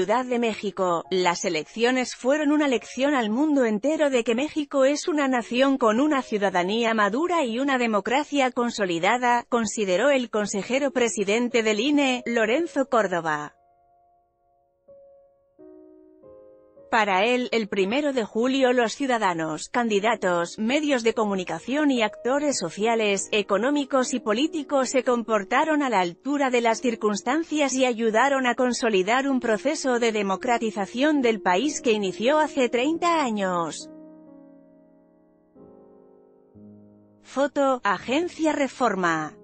Ciudad de México. Las elecciones fueron una lección al mundo entero de que México es una nación con una ciudadanía madura y una democracia consolidada, consideró el consejero presidente del INE, Lorenzo Córdoba. Para él, el primero de julio los ciudadanos, candidatos, medios de comunicación y actores sociales, económicos y políticos se comportaron a la altura de las circunstancias y ayudaron a consolidar un proceso de democratización del país que inició hace 30 años. Foto, Agencia Reforma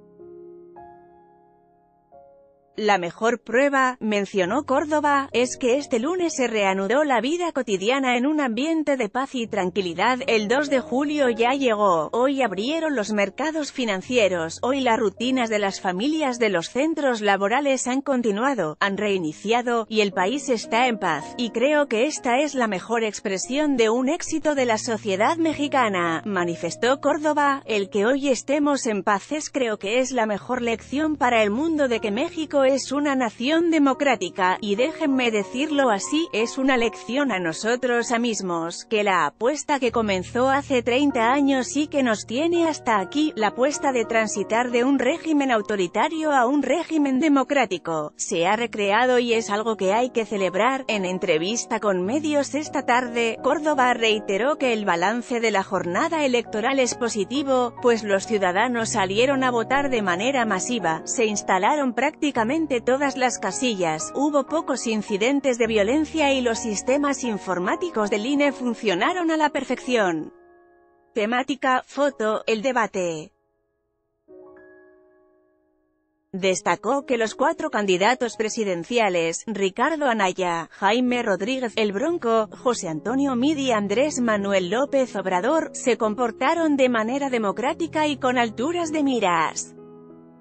la mejor prueba, mencionó Córdoba, es que este lunes se reanudó la vida cotidiana en un ambiente de paz y tranquilidad, el 2 de julio ya llegó, hoy abrieron los mercados financieros, hoy las rutinas de las familias de los centros laborales han continuado, han reiniciado, y el país está en paz, y creo que esta es la mejor expresión de un éxito de la sociedad mexicana, manifestó Córdoba, el que hoy estemos en paz es creo que es la mejor lección para el mundo de que México es una nación democrática, y déjenme decirlo así, es una lección a nosotros a mismos, que la apuesta que comenzó hace 30 años y que nos tiene hasta aquí, la apuesta de transitar de un régimen autoritario a un régimen democrático, se ha recreado y es algo que hay que celebrar. En entrevista con medios esta tarde, Córdoba reiteró que el balance de la jornada electoral es positivo, pues los ciudadanos salieron a votar de manera masiva, se instalaron prácticamente todas las casillas, hubo pocos incidentes de violencia y los sistemas informáticos del INE funcionaron a la perfección. Temática, foto, el debate. Destacó que los cuatro candidatos presidenciales, Ricardo Anaya, Jaime Rodríguez El Bronco, José Antonio Midi y Andrés Manuel López Obrador, se comportaron de manera democrática y con alturas de miras.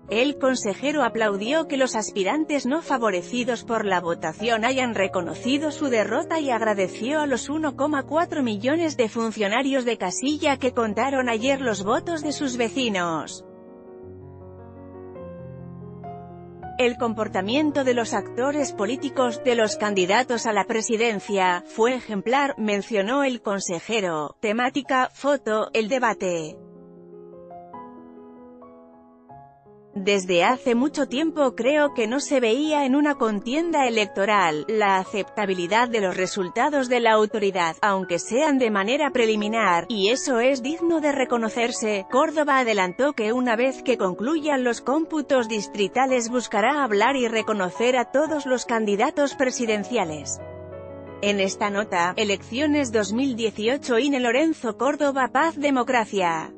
El consejero aplaudió que los aspirantes no favorecidos por la votación hayan reconocido su derrota y agradeció a los 1,4 millones de funcionarios de casilla que contaron ayer los votos de sus vecinos. El comportamiento de los actores políticos, de los candidatos a la presidencia, fue ejemplar, mencionó el consejero. Temática, foto, el debate. Desde hace mucho tiempo creo que no se veía en una contienda electoral, la aceptabilidad de los resultados de la autoridad, aunque sean de manera preliminar, y eso es digno de reconocerse. Córdoba adelantó que una vez que concluyan los cómputos distritales buscará hablar y reconocer a todos los candidatos presidenciales. En esta nota, Elecciones 2018 INE Lorenzo Córdoba Paz Democracia